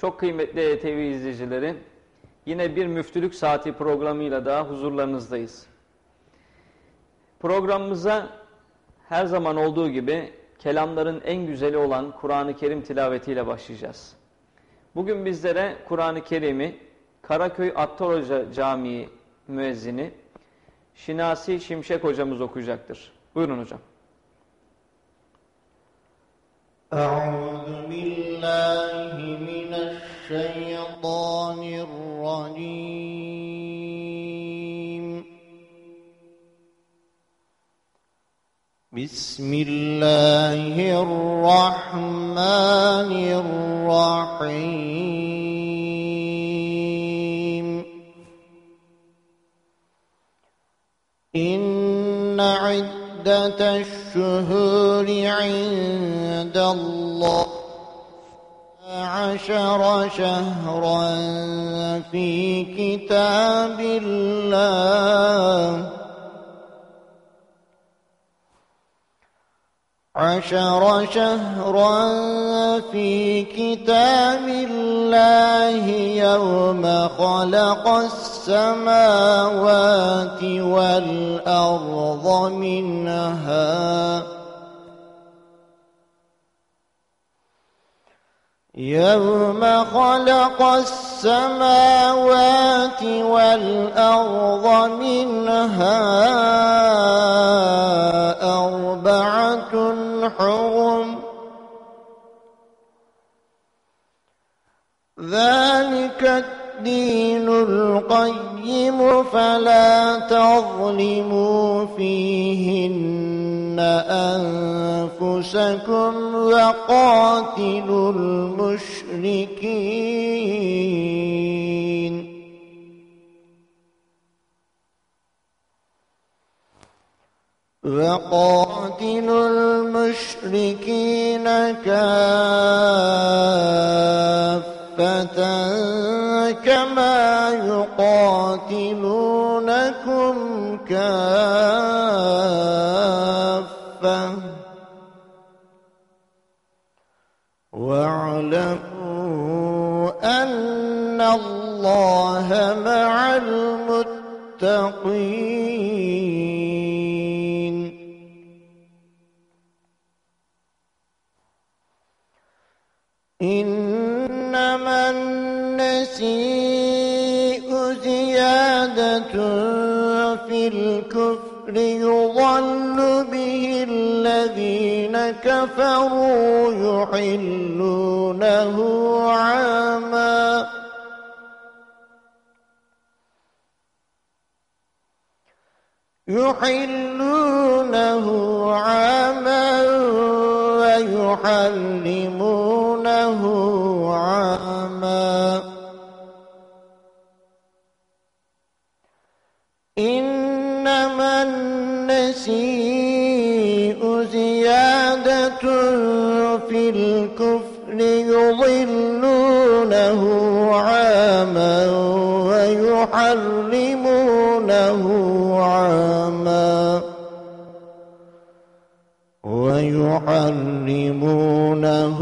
Çok kıymetli ETV izleyicileri, yine bir müftülük saati programıyla daha huzurlarınızdayız. Programımıza her zaman olduğu gibi kelamların en güzeli olan Kur'an-ı Kerim tilavetiyle başlayacağız. Bugün bizlere Kur'an-ı Kerim'i Karaköy Attar Hoca Camii müezzini Şinasi Şimşek hocamız okuyacaktır. Buyurun hocam. أعوذ بالله من الشيطان الرجيم. بسم الله الرحمن الرحيم. إن عدة الشهور عند الله. عشر شهرا في كتاب الله. عشر شهرا في كتاب الله. يوم خلق السماوات والأرض منها. يوم خلق السماوات والأرض منها أربعة حرم. ذلك الدين القيم فلا تظلموا فيهن. أنفسكم وقاتلوا المشركين وقاتلوا المشركين كافة كما يقاتلونكم كافة واعلموا أن الله مع المتقين. إنما النسيء زيادة في الكفر يضل كفروا يحلونه عاما. يحلونه عاما ويحرمونه عاما. ويحرمونه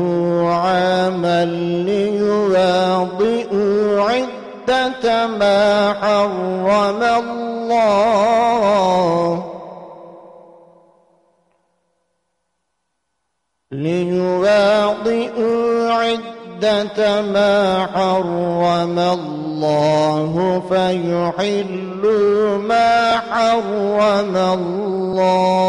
عاما ليواطئوا عدة ما حرم الله. ليواطئوا عدة ما حرم الله فيحلوا ما حرم الله.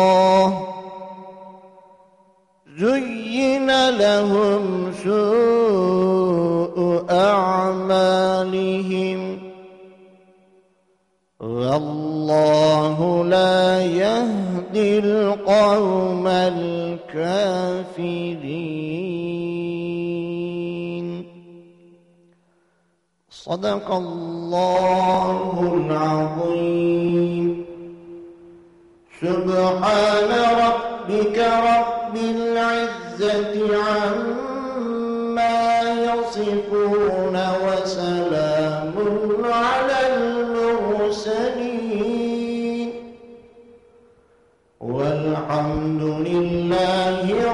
زين لهم سوء أعمالهم. والله لا يهدي القوم الكافرين. صدق الله العظيم. سبحان ربك رب العزة عما يصفون وسلام على المرسلين والحمد لله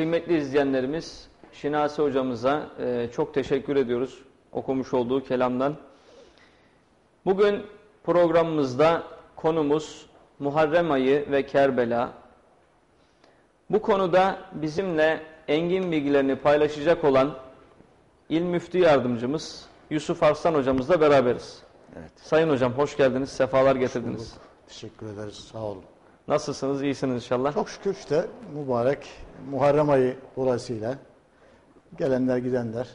kıymetli izleyenlerimiz Şinasi hocamıza e, çok teşekkür ediyoruz okumuş olduğu kelamdan. Bugün programımızda konumuz Muharrem ayı ve Kerbela. Bu konuda bizimle engin bilgilerini paylaşacak olan İl Müftü Yardımcımız Yusuf Arslan hocamızla beraberiz. Evet. Sayın hocam hoş geldiniz, sefalar getirdiniz. Teşekkür ederiz. Sağ olun. Nasılsınız, iyisiniz inşallah? Çok şükür işte mübarek Muharrem ayı dolayısıyla gelenler gidenler,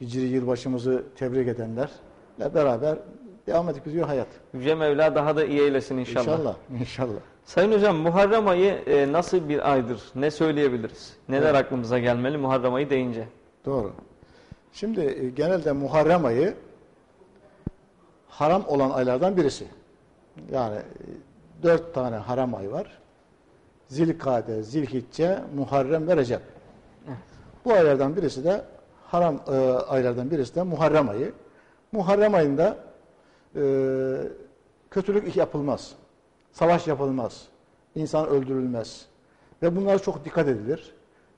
Hicri yılbaşımızı tebrik edenlerle beraber devam edip gidiyor hayat. Yüce Mevla daha da iyi eylesin inşallah. İnşallah. İnşallah. Sayın hocam Muharrem ayı e, nasıl bir aydır? Ne söyleyebiliriz? Neler Evet. aklımıza gelmeli Muharrem ayı deyince? Doğru. Şimdi e, genelde Muharrem ayı haram olan aylardan birisi. Yani e, dört tane haram ay var. Zilkade, Zilhicce, Muharrem ve Recep. Bu aylardan birisi de haram e, aylardan birisi de Muharrem ayı. Muharrem ayında e, kötülük yapılmaz. Savaş yapılmaz. insan öldürülmez. Ve bunlara çok dikkat edilir.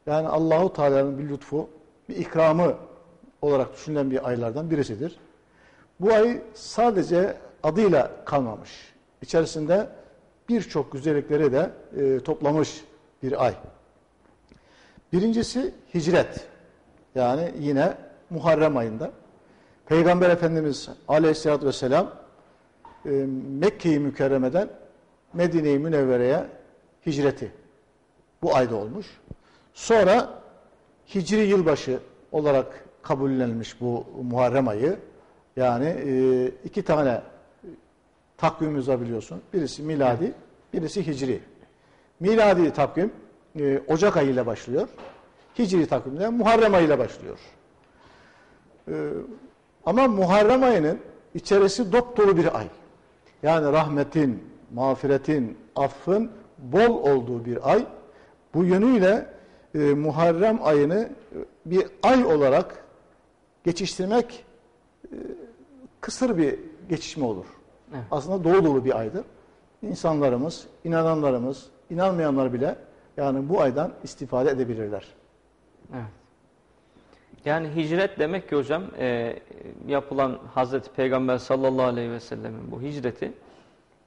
Yani Allahu Teala'nın bir lütfu, bir ikramı olarak düşünülen bir aylardan birisidir. Bu ay sadece adıyla kalmamış. İçerisinde birçok güzellikleri de e, toplamış bir ay. Birincisi hicret. Yani yine Muharrem ayında. Peygamber Efendimiz Aleyhisselatü Vesselam e, Mekke-i Mükerreme'den Medine-i Münevvere'ye hicreti bu ayda olmuş. Sonra Hicri yılbaşı olarak kabullenilmiş bu Muharrem ayı. Yani e, iki tane takvimimiz var biliyorsun. Birisi miladi, birisi hicri. Miladi takvim e, Ocak ayıyla başlıyor. Hicri takvimde Muharrem ayıyla başlıyor. E, ama Muharrem ayının içerisi dop dolu bir ay. Yani rahmetin, mağfiretin, affın bol olduğu bir ay. Bu yönüyle e, Muharrem ayını e, bir ay olarak geçiştirmek e, kısır bir geçişme olur. Evet. Aslında dolu dolu bir aydır. İnsanlarımız, inananlarımız, inanmayanlar bile yani bu aydan istifade edebilirler. Evet. Yani hicret demek ki hocam e, yapılan Hazreti Peygamber sallallahu aleyhi ve sellemin bu hicreti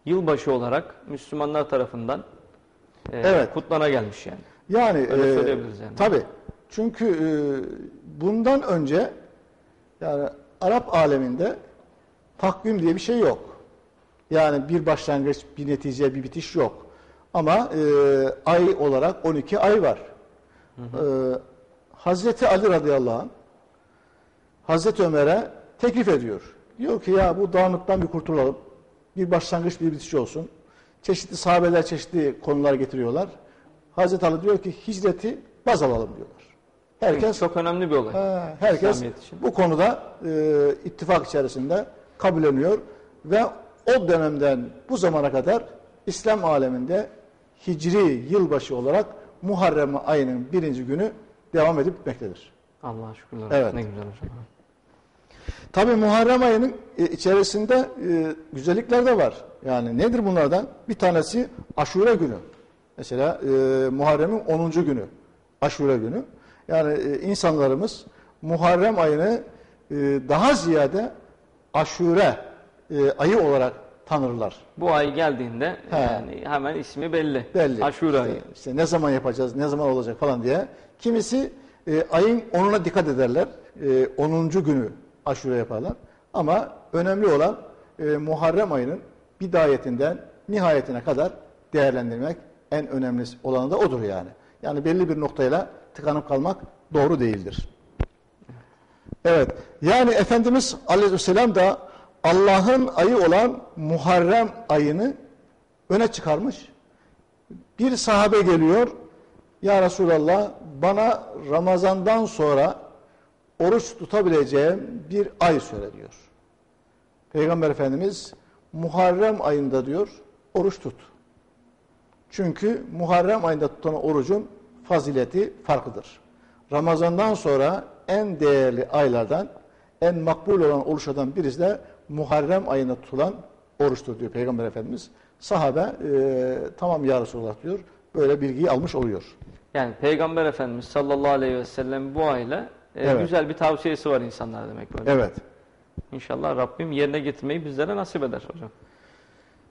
yılbaşı olarak Müslümanlar tarafından e, Evet. kutlana gelmiş yani. Yani Öyle e, söyleyebiliriz yani. Tabii. Çünkü e, bundan önce yani Arap aleminde takvim diye bir şey yok. Yani bir başlangıç, bir netice, bir bitiş yok. Ama e, ay olarak 12 ay var. E, Hazreti Ali radıyallahu anh Hazreti Ömer'e teklif ediyor. Diyor ki ya bu dağınıktan bir kurtulalım. Bir başlangıç, bir bitiş olsun. Çeşitli sahabeler çeşitli konular getiriyorlar. Hazreti Ali diyor ki hicreti baz alalım diyorlar. Herkes çok önemli bir olay. Ha, herkes bu konuda e, ittifak içerisinde kabulleniyor ve o dönemden bu zamana kadar İslam aleminde Hicri yılbaşı olarak Muharrem ayının birinci günü devam edip gitmektedir. Allah'a şükürler. Evet. Ne güzel hocam. Tabi Muharrem ayının e, içerisinde e, güzellikler de var. Yani nedir bunlardan? Bir tanesi Aşure günü. Mesela e, Muharrem'in 10. günü. Aşure günü. Yani insanlarımız Muharrem ayını daha ziyade Aşure e, ayı olarak tanırlar. Bu ay geldiğinde He. yani hemen ismi belli. Belli. Aşure ayı. İşte, işte ne zaman yapacağız, ne zaman olacak falan diye. Kimisi e, ayın 10'una dikkat ederler. E, 10. günü aşure yaparlar. Ama önemli olan e, Muharrem ayının bidayetinden nihayetine kadar değerlendirmek en önemli olanı da odur yani. Yani belli bir noktayla tıkanıp kalmak doğru değildir. Evet. Yani Efendimiz Aleyhisselam da Allah'ın ayı olan Muharrem ayını öne çıkarmış. Bir sahabe geliyor. Ya Resulallah bana Ramazan'dan sonra oruç tutabileceğim bir ay söyle diyor. Peygamber Efendimiz Muharrem ayında diyor oruç tut. Çünkü Muharrem ayında tutan orucun fazileti farklıdır. Ramazan'dan sonra en değerli aylardan, en makbul olan oruçlardan birisi de Muharrem ayında tutulan oruçtur diyor Peygamber Efendimiz. Sahabe e, tamam ya Resulallah diyor. Böyle bilgiyi almış oluyor. Yani Peygamber Efendimiz sallallahu aleyhi ve sellem bu ayla e, Evet. güzel bir tavsiyesi var insanlara demek böyle. Evet. İnşallah Rabbim yerine getirmeyi bizlere nasip eder hocam.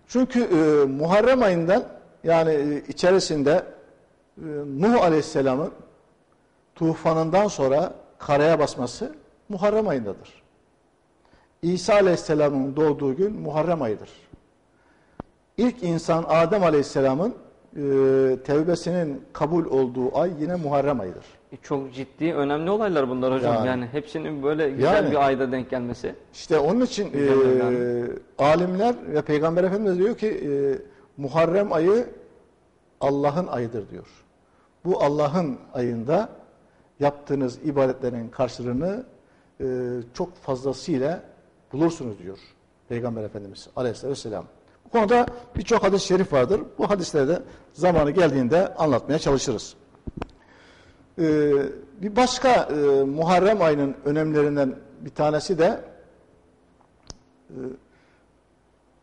Çünkü e, Muharrem ayından yani e, içerisinde e, Nuh Aleyhisselam'ın tufanından sonra karaya basması Muharrem ayındadır. İsa Aleyhisselam'ın doğduğu gün Muharrem ayıdır. İlk insan Adem Aleyhisselam'ın e, tevbesinin kabul olduğu ay yine Muharrem ayıdır. E, Çok ciddi, önemli olaylar bunlar hocam. Yani, Yani. hepsinin böyle güzel Yani. bir ayda denk gelmesi. İşte onun için e, alimler ve Peygamber Efendimiz diyor ki e, Muharrem ayı Allah'ın ayıdır diyor. Bu Allah'ın ayında yaptığınız ibadetlerin karşılığını e, çok fazlasıyla bulursunuz diyor Peygamber Efendimiz Aleyhisselatü Vesselam. Bu konuda birçok hadis-i şerif vardır. Bu hadisleri de zamanı geldiğinde anlatmaya çalışırız. Ee, bir başka e, Muharrem ayının önemlerinden bir tanesi de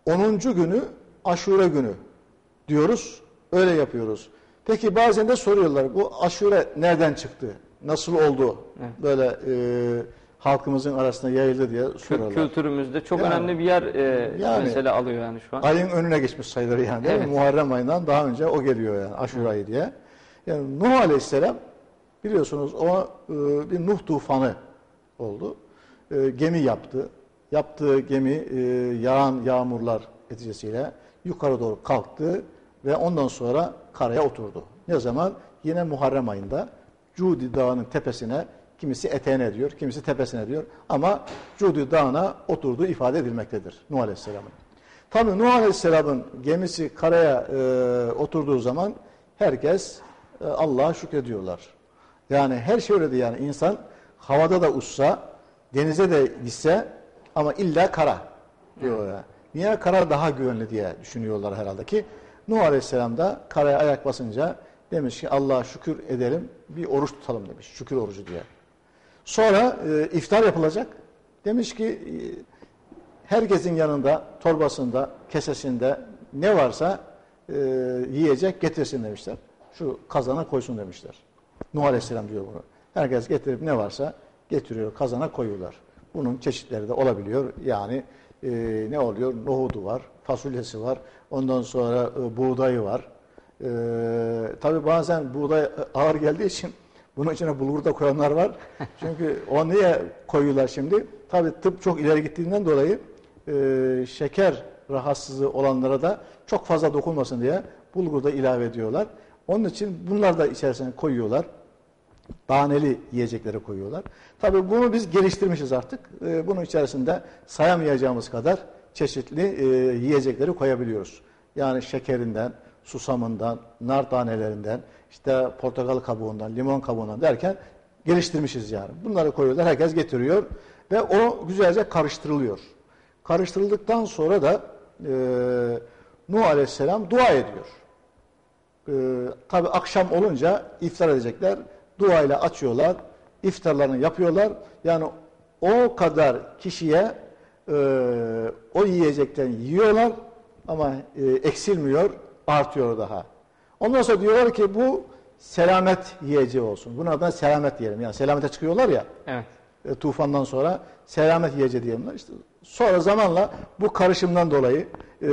e, 10. günü Aşure günü diyoruz. Öyle yapıyoruz. Peki bazen de soruyorlar bu Aşure nereden çıktı? Nasıl oldu? Evet. Böyle e, halkımızın arasında yayıldı diye soruyorlar. Kültürümüzde çok Yani. önemli bir yer e, Yani. mesele alıyor yani şu an. Ayın önüne geçmiş sayılır yani. değil mi? Evet. Muharrem ayından daha önce o geliyor yani Aşure ayı diye. Yani Nuh Aleyhisselam biliyorsunuz o e, bir Nuh tufanı oldu. E, gemi yaptı. Yaptığı gemi e, yağan yağmurlar neticesiyle yukarı doğru kalktı ve ondan sonra karaya oturdu. Ne zaman? Yine Muharrem ayında Cudi Dağı'nın tepesine kimisi eteğine diyor, kimisi tepesine diyor ama Cudi Dağı'na oturduğu ifade edilmektedir Nuh Aleyhisselam'ın. Tabii Nuh Aleyhisselam'ın gemisi karaya e, oturduğu zaman herkes e, Allah'a şükrediyorlar. Yani her şey öyle yani insan havada da uçsa, denize de gitse ama illa kara diyor ya. Niye kara daha güvenli diye düşünüyorlar herhalde ki. Nuh Aleyhisselam da karaya ayak basınca demiş ki Allah'a şükür edelim bir oruç tutalım demiş. Şükür orucu diye. Sonra e, iftar yapılacak. Demiş ki e, herkesin yanında, torbasında, kesesinde ne varsa e, yiyecek getirsin demişler. Şu kazana koysun demişler. Nuh Aleyhisselam diyor bunu. Herkes getirip ne varsa getiriyor, kazana koyuyorlar. Bunun çeşitleri de olabiliyor. Yani e, ne oluyor? Nohudu var, fasulyesi var, ondan sonra e, buğdayı var. E, tabii bazen buğday ağır geldiği için bunun içine bulgur da koyanlar var. Çünkü o niye koyuyorlar şimdi? Tabii tıp çok ileri gittiğinden dolayı e, şeker rahatsızlığı olanlara da çok fazla dokunmasın diye bulgur da ilave ediyorlar. Onun için bunlar da içerisine koyuyorlar. Daneli yiyecekleri koyuyorlar. Tabii bunu biz geliştirmişiz artık. E, bunun içerisinde sayamayacağımız kadar çeşitli e, yiyecekleri koyabiliyoruz. Yani şekerinden, susamından, nar tanelerinden, işte portakal kabuğundan, limon kabuğundan derken geliştirmişiz yani. Bunları koyuyorlar, herkes getiriyor ve o güzelce karıştırılıyor. Karıştırıldıktan sonra da e, Nuh Aleyhisselam dua ediyor. E, Tabi akşam olunca iftar edecekler. Duayla açıyorlar, iftarlarını yapıyorlar. Yani o kadar kişiye e, o yiyecekten yiyorlar ama e, eksilmiyor, artıyor daha. Ondan sonra diyorlar ki bu selamet yiyeceği olsun. Bunun adına selamet diyelim. Yani selamete çıkıyorlar ya Evet. e, tufandan sonra selamet yiyeceği diyelim. İşte sonra zamanla bu karışımdan dolayı e,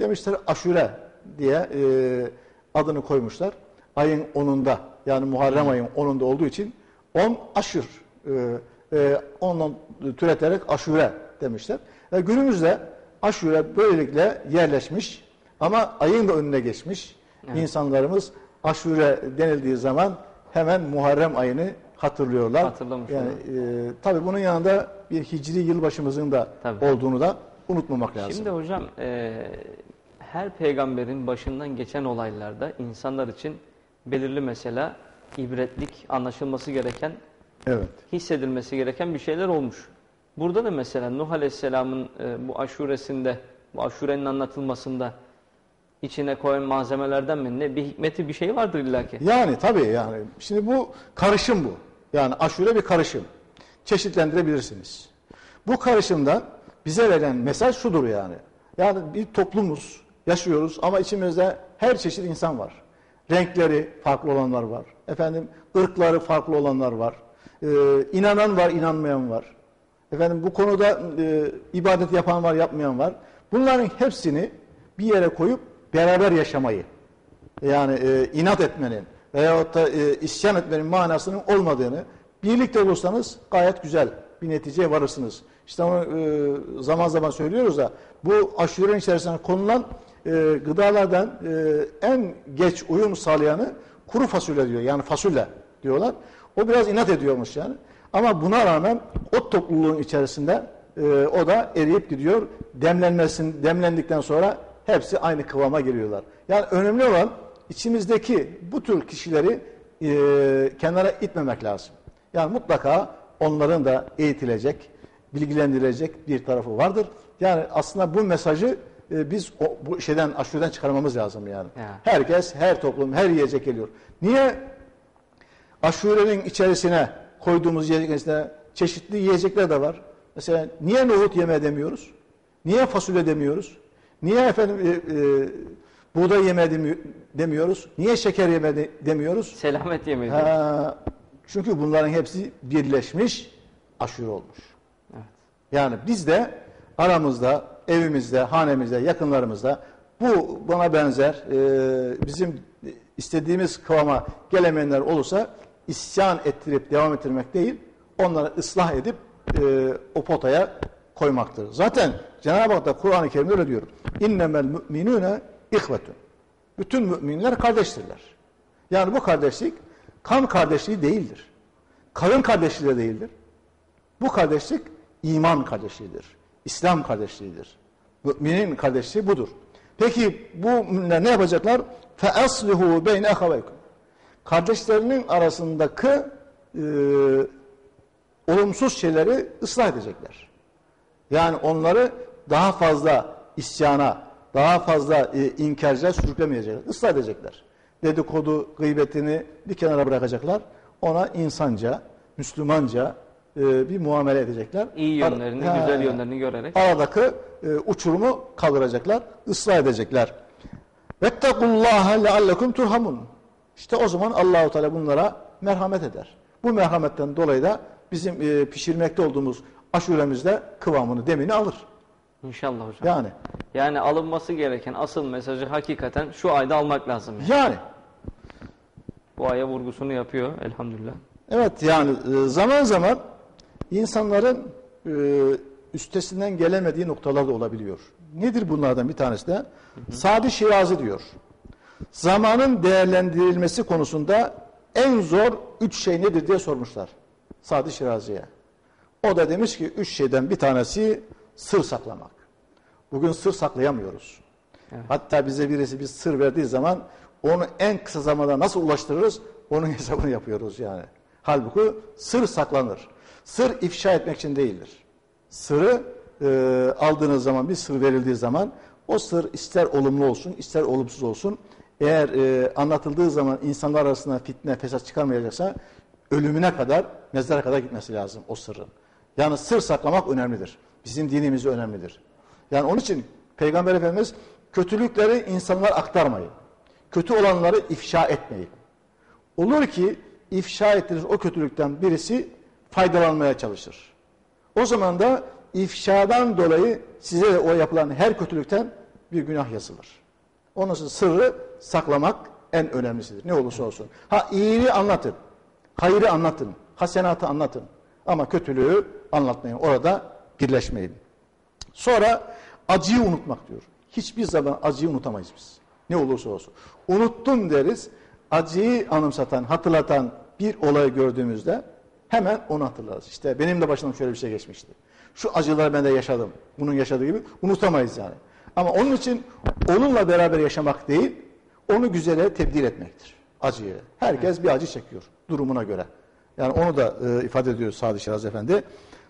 demişler aşure diye e, adını koymuşlar. Ayın 10'unda yani Muharrem ayın 10'unda olduğu için 10 aşır. E, e, ondan türeterek aşure demişler. Ve günümüzde aşure böylelikle yerleşmiş ama ayın da önüne geçmiş. Evet. İnsanlarımız aşure denildiği zaman hemen Muharrem ayını hatırlıyorlar. Hatırlamış Yani e, tabii bunun yanında bir hicri yılbaşımızın da Tabii. olduğunu da unutmamak lazım. Şimdi hocam e, her peygamberin başından geçen olaylarda insanlar için belirli mesela ibretlik, anlaşılması gereken, evet. hissedilmesi gereken bir şeyler olmuş. Burada da mesela Nuh Aleyhisselam'ın e, bu aşuresinde, bu aşurenin anlatılmasında içine koyan malzemelerden mi ne bir hikmeti bir şey vardır illaki. Yani tabii yani. Şimdi bu karışım bu. Yani aşure bir karışım. Çeşitlendirebilirsiniz. Bu karışımdan bize verilen mesaj şudur yani. Yani bir toplumuz, yaşıyoruz ama içimizde her çeşit insan var. Renkleri farklı olanlar var. Efendim ırkları farklı olanlar var. Ee, inanan var, inanmayan var. Efendim bu konuda e, ibadet yapan var, yapmayan var. Bunların hepsini bir yere koyup beraber yaşamayı, yani e, inat etmenin veyahut da e, isyan etmenin manasının olmadığını birlikte olursanız gayet güzel bir neticeye varırsınız. İşte onu e, zaman zaman söylüyoruz da bu aşurenin içerisine konulan e, gıdalardan e, en geç uyum sağlayanı kuru fasulye diyor. Yani fasulye diyorlar. O biraz inat ediyormuş yani. Ama buna rağmen o topluluğun içerisinde e, o da eriyip gidiyor. Demlenmesin, demlendikten sonra hepsi aynı kıvama geliyorlar. Yani önemli olan içimizdeki bu tür kişileri e, kenara itmemek lazım. Yani mutlaka onların da eğitilecek, bilgilendirilecek bir tarafı vardır. Yani aslında bu mesajı e, biz o, bu şeyden aşureden çıkarmamız lazım yani. Ya. Herkes, her toplum, her yiyecek geliyor. Niye aşurenin içerisine koyduğumuz yiyeceklerin içerisinde çeşitli yiyecekler de var. Mesela niye nohut yeme demiyoruz? Niye fasulye demiyoruz? Niye efendim e, e, buğday yeme demi- demiyoruz? Niye şeker yeme de- demiyoruz? Selamet yemeği. Ha, çünkü bunların hepsi birleşmiş aşure olmuş. Evet. Yani biz de aramızda, evimizde, hanemizde, yakınlarımızda bu bana benzer e, bizim istediğimiz kıvama gelemeyenler olursa isyan ettirip devam ettirmek değil, onları ıslah edip e, o potaya koymaktır. Zaten Cenab-ı Hak da Kur'an-ı Kerim'de öyle diyor. İnnemel müminune ihvetun. Bütün müminler kardeştirler. Yani bu kardeşlik kan kardeşliği değildir. Karın kardeşliği de değildir. Bu kardeşlik iman kardeşliğidir. İslam kardeşliğidir. Müminin kardeşliği budur. Peki bu müminler ne yapacaklar? فَأَصْلِهُ بَيْنَ اَخَوَيْكُمْ Kardeşlerinin arasındaki e, olumsuz şeyleri ıslah edecekler. Yani onları daha fazla isyana, daha fazla e, inkarcıya sürüklemeyecekler. Islah edecekler. Dedikodu, gıybetini bir kenara bırakacaklar. Ona insanca, Müslümanca e, bir muamele edecekler. İyi yönlerini, Ha, güzel yönlerini görerek. Aradaki e, uçurumu kaldıracaklar, ıslah edecekler. Vettekullaha leallekum turhamun. İşte o zaman Allahu Teala bunlara merhamet eder. Bu merhametten dolayı da bizim e, pişirmekte olduğumuz aşuremizde kıvamını, demini alır. İnşallah hocam. Yani Yani alınması gereken asıl mesajı hakikaten şu ayda almak lazım. yani. yani Bu aya vurgusunu yapıyor elhamdülillah. evet yani e, zaman zaman insanların e, üstesinden gelemediği noktalar da olabiliyor. Nedir bunlardan bir tanesi de? Sadi Şirazi diyor. Zamanın değerlendirilmesi konusunda en zor üç şey nedir diye sormuşlar. Sadi Şirazi'ye. O da demiş ki üç şeyden bir tanesi sır saklamak. Bugün sır saklayamıyoruz. Evet. Hatta bize birisi bir sır verdiği zaman onu en kısa zamanda nasıl ulaştırırız onun hesabını yapıyoruz yani. Halbuki sır saklanır. Sır ifşa etmek için değildir. Sırrı e, aldığınız zaman bir sır verildiği zaman o sır ister olumlu olsun ister olumsuz olsun eğer e, anlatıldığı zaman insanlar arasında fitne fesat çıkarmayacaksa ölümüne kadar mezara kadar gitmesi lazım o sırrın. Yani sır saklamak önemlidir. Bizim dinimizde önemlidir. Yani onun için Peygamber Efendimiz kötülükleri insanlara aktarmayın. Kötü olanları ifşa etmeyin. Olur ki ifşa ettiğiniz o kötülükten birisi faydalanmaya çalışır. O zaman da ifşadan dolayı size de o yapılan her kötülükten bir günah yazılır. Onun için sırrı saklamak en önemlisidir. Ne olursa olsun. Ha iyiliği anlatın. Hayrı anlatın. Hasenatı anlatın. Ama kötülüğü anlatmayın. Orada birleşmeyin. Sonra acıyı unutmak diyor. Hiçbir zaman acıyı unutamayız biz. Ne olursa olsun. Unuttum deriz. Acıyı anımsatan, hatırlatan bir olay gördüğümüzde hemen onu hatırlarız. İşte benim de başımdan şöyle bir şey geçmişti. Şu acıları ben de yaşadım. Bunun yaşadığı gibi unutamayız yani. Ama onun için onunla beraber yaşamak değil, onu güzele tebdil etmektir. Acıyı. Herkes bir acı çekiyor durumuna göre. Yani onu da e, ifade ediyor Sadi Şiraz Efendi.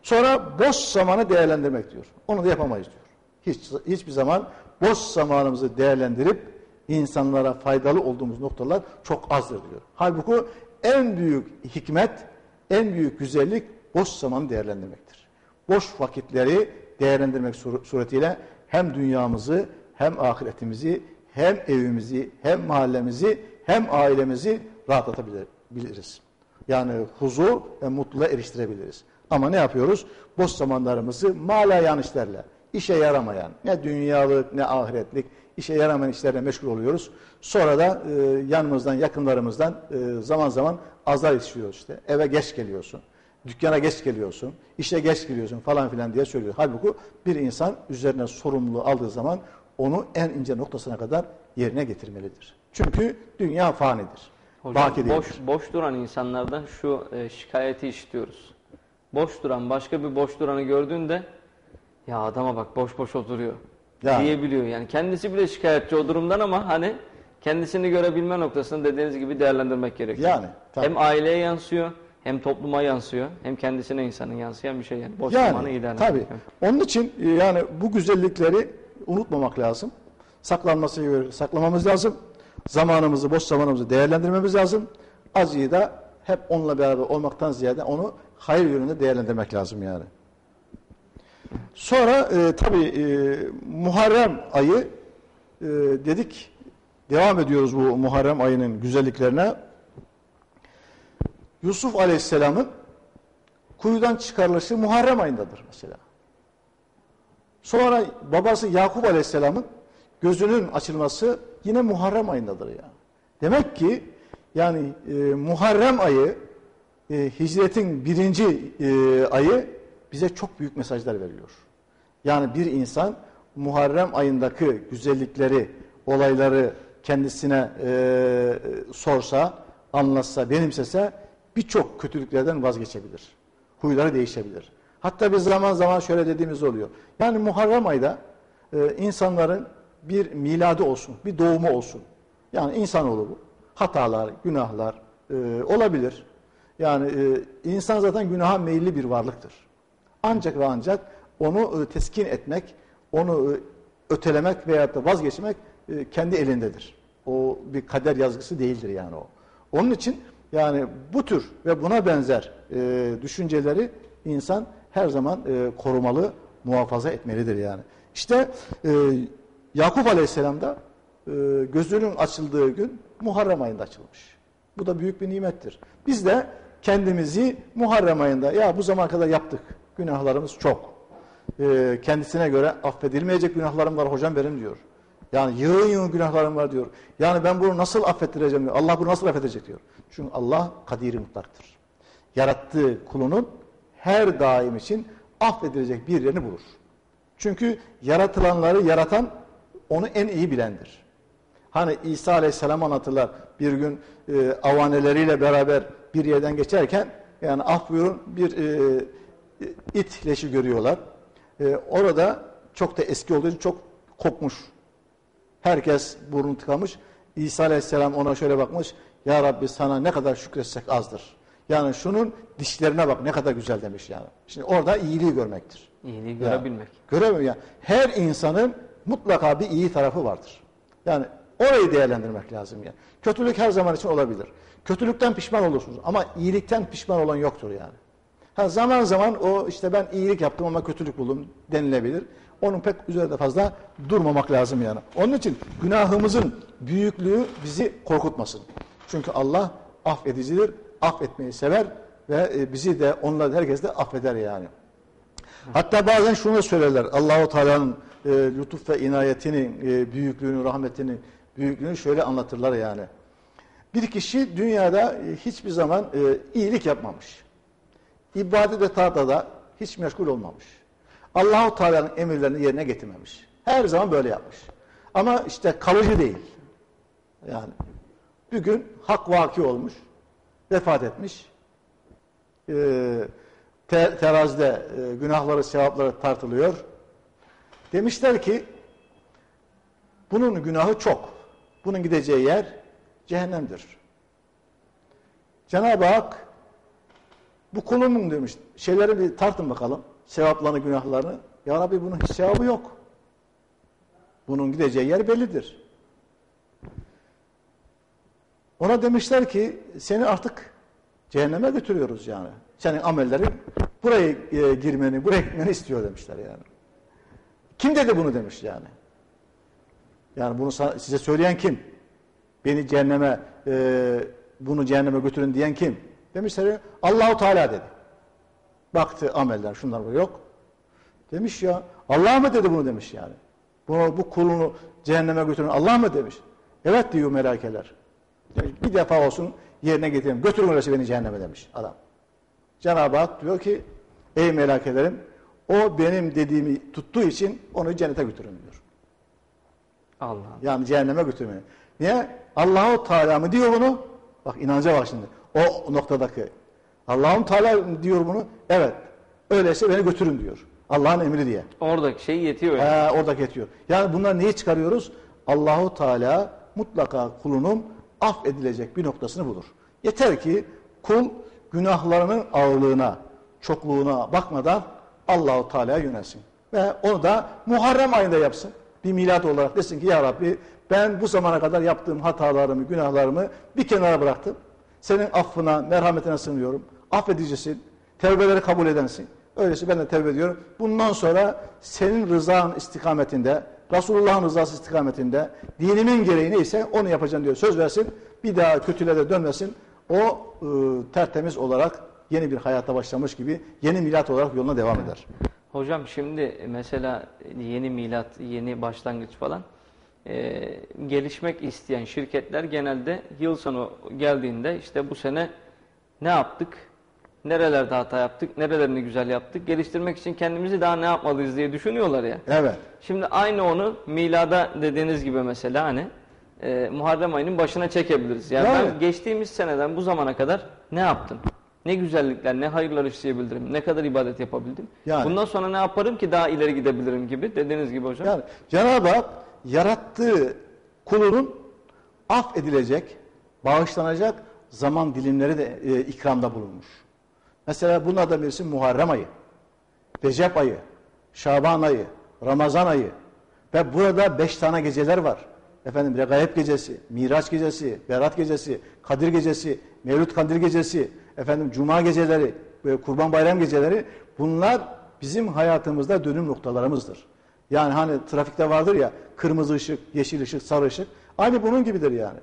Sonra boş zamanı değerlendirmek diyor. Onu da yapamayız diyor. Hiç, hiçbir zaman boş zamanımızı değerlendirip insanlara faydalı olduğumuz noktalar çok azdır diyor. Halbuki en büyük hikmet, en büyük güzellik boş zamanı değerlendirmektir. Boş vakitleri değerlendirmek sur- suretiyle hem dünyamızı, hem ahiretimizi, hem evimizi, hem mahallemizi, hem ailemizi rahatlatabiliriz. Yani huzur ve mutluluğa eriştirebiliriz. Ama ne yapıyoruz? Boş zamanlarımızı malayan işlerle, işe yaramayan, ne dünyalık ne ahiretlik, işe yaramayan işlerle meşgul oluyoruz. Sonra da e, yanımızdan, yakınlarımızdan e, zaman zaman azar işliyoruz işte. Eve geç geliyorsun, dükkana geç geliyorsun, işe geç geliyorsun falan filan diye söylüyor. Halbuki bir insan üzerine sorumluluğu aldığı zaman onu en ince noktasına kadar yerine getirmelidir. Çünkü dünya fanidir. Hocam boş, boş duran insanlardan şu e, şikayeti işitiyoruz. Boş duran başka bir boş duranı gördüğünde ya adama bak boş boş oturuyor Yani. diyebiliyor. Yani kendisi bile şikayetçi o durumdan ama hani kendisini görebilme noktasını dediğiniz gibi değerlendirmek gerekiyor. Yani, tabii. Hem aileye yansıyor hem topluma yansıyor hem kendisine insanın yansıyan bir şey yani. Boş zamanı iyi Yani tabii. Onun için e, yani bu güzellikleri unutmamak lazım. Saklanması saklamamız lazım. Zamanımızı, boş zamanımızı değerlendirmemiz lazım. Acıyı da hep onunla beraber olmaktan ziyade onu hayır yönünde değerlendirmek lazım yani. Sonra e, tabii e, Muharrem ayı e, dedik devam ediyoruz bu Muharrem ayının güzelliklerine. Yusuf Aleyhisselam'ın kuyudan çıkarılışı Muharrem ayındadır mesela. Sonra babası Yakup Aleyhisselam'ın gözünün açılması yine Muharrem ayındadır yani. Demek ki yani e, Muharrem ayı e, hicretin birinci e, ayı bize çok büyük mesajlar veriyor. Yani bir insan Muharrem ayındaki güzellikleri, olayları kendisine e, sorsa, anlatsa, benimsese birçok kötülüklerden vazgeçebilir. Huyları değişebilir. Hatta biz zaman zaman şöyle dediğimiz oluyor. Yani Muharrem ayda e, insanların bir miladı olsun, bir doğumu olsun. Yani insanoğlu bu. Hatalar, günahlar e, olabilir. Yani e, insan zaten günaha meyilli bir varlıktır. Ancak ve ancak onu e, teskin etmek, onu e, ötelemek veya da vazgeçmek e, kendi elindedir. O bir kader yazgısı değildir yani o. Onun için yani bu tür ve buna benzer e, düşünceleri insan her zaman e, korumalı, muhafaza etmelidir yani. İşte e, Yakup Aleyhisselam da e, gözünün açıldığı gün Muharrem ayında açılmış. Bu da büyük bir nimettir. Biz de kendimizi Muharrem ayında ya bu zamana kadar yaptık. Günahlarımız çok. E, kendisine göre affedilmeyecek günahlarım var hocam benim diyor. Yani yığın yığın günahlarım var diyor. Yani ben bunu nasıl affettireceğim diyor. Allah bunu nasıl affedecek diyor. Çünkü Allah kadiri mutlaktır. Yarattığı kulunun her daim için affedilecek bir yerini bulur. Çünkü yaratılanları yaratan onu en iyi bilendir. Hani İsa Aleyhisselam anlatırlar bir gün e, avaneleriyle beraber bir yerden geçerken yani af buyurun bir e, it leşi görüyorlar. E, orada çok da eski olduğu için çok kokmuş. Herkes burnunu tıkamış. İsa Aleyhisselam ona şöyle bakmış. Ya Rabbi sana ne kadar şükretsek azdır. Yani şunun dişlerine bak ne kadar güzel demiş yani. Şimdi orada iyiliği görmektir. İyiliği görebilmek. Göremiyor yani. Her insanın mutlaka bir iyi tarafı vardır. Yani orayı değerlendirmek lazım yani. Kötülük her zaman için olabilir. Kötülükten pişman olursunuz ama iyilikten pişman olan yoktur yani. Ha, zaman zaman o işte ben iyilik yaptım ama kötülük buldum denilebilir. Onun pek üzerinde fazla durmamak lazım yani. Onun için günahımızın büyüklüğü bizi korkutmasın. Çünkü Allah affedicidir, affetmeyi sever ve e, bizi de onları herkes de affeder yani. Hatta bazen şunu da söylerler. Allahu Teala'nın e, lütuf ve inayetini, e, büyüklüğünü, rahmetini, büyüklüğünü şöyle anlatırlar yani. Bir kişi dünyada e, hiçbir zaman e, iyilik yapmamış. İbadet ve taatta da hiç meşgul olmamış. Allahu Teala'nın emirlerini yerine getirmemiş. Her zaman böyle yapmış. Ama işte kalıcı değil. Yani bir gün hak vaki olmuş, vefat etmiş. Ee, te- terazide e, günahları, sevapları tartılıyor. Demişler ki bunun günahı çok. Bunun gideceği yer cehennemdir. Cenab-ı Hak bu kulumun demiş şeyleri bir tartın bakalım. Sevaplarını, günahlarını. Ya Rabbi bunun hiç sevabı yok. Bunun gideceği yer bellidir. Ona demişler ki seni artık cehenneme götürüyoruz yani. Senin amellerin buraya e, girmeni, buraya gitmeni istiyor demişler yani. Kim dedi bunu demiş yani. Yani bunu size söyleyen kim? Beni cehenneme e, bunu cehenneme götürün diyen kim? Demişler Allahu Teala dedi. Baktı ameller şunlar bu yok. Demiş ya Allah mı dedi bunu demiş yani. Bunu, bu kulunu cehenneme götürün Allah mı demiş. Evet diyor melakeler. Demiş, bir defa olsun yerine getireyim. Götürün öyleyse beni cehenneme demiş adam. Cenab-ı Hak diyor ki ey melekelerim o benim dediğimi tuttuğu için onu cennete götürün diyor. Allah. Yani cehenneme götürmeyin. Niye? Allahu Teala mı diyor bunu? Bak inanca bak şimdi. O noktadaki. Allahu Teala diyor bunu. Evet. Öyleyse beni götürün diyor. Allah'ın emri diye. Oradaki şey yetiyor. yani. He, orada geçiyor. Yani bunlar neyi çıkarıyoruz? Allahu Teala mutlaka kulunun affedilecek bir noktasını bulur. Yeter ki kul günahlarının ağırlığına, çokluğuna bakmadan Allahu Teala'ya yönelsin. Ve onu da Muharrem ayında yapsın. Bir milat olarak desin ki ya Rabbi ben bu zamana kadar yaptığım hatalarımı, günahlarımı bir kenara bıraktım. Senin affına, merhametine sığınıyorum. Affedicisin. Tevbeleri kabul edensin. Öyleyse ben de tevbe ediyorum. Bundan sonra senin rızan istikametinde, Resulullah'ın rızası istikametinde, dinimin gereği neyse onu yapacağım diyor. Söz versin. Bir daha kötülüğe de dönmesin. O e, tertemiz olarak yeni bir hayata başlamış gibi yeni milat olarak yoluna devam eder. Hocam şimdi mesela yeni milat, yeni başlangıç falan e, gelişmek isteyen şirketler genelde yıl sonu geldiğinde işte bu sene ne yaptık, nerelerde hata yaptık, nerelerini güzel yaptık, geliştirmek için kendimizi daha ne yapmalıyız diye düşünüyorlar ya. Evet. Şimdi aynı onu milada dediğiniz gibi mesela hani e, Muharrem ayının başına çekebiliriz. Yani Yani. ben geçtiğimiz seneden bu zamana kadar ne yaptım? Ne güzellikler, ne hayırlar işleyebildim, ne kadar ibadet yapabildim. Yani. Bundan sonra ne yaparım ki daha ileri gidebilirim gibi dediğiniz gibi hocam. Yani Cenab-ı Hak yarattığı kulunun affedilecek, bağışlanacak zaman dilimleri de e, ikramda bulunmuş. Mesela bunlardan birisi Muharrem ayı, Recep ayı, Şaban ayı, Ramazan ayı ve burada beş tane geceler var. Efendim Regaib gecesi, Miraç gecesi, Berat gecesi, Kadir gecesi, Mevlüt Kandil gecesi, efendim Cuma geceleri, ve Kurban Bayram geceleri bunlar bizim hayatımızda dönüm noktalarımızdır. Yani hani trafikte vardır ya kırmızı ışık, yeşil ışık, sarı ışık. Aynı bunun gibidir yani.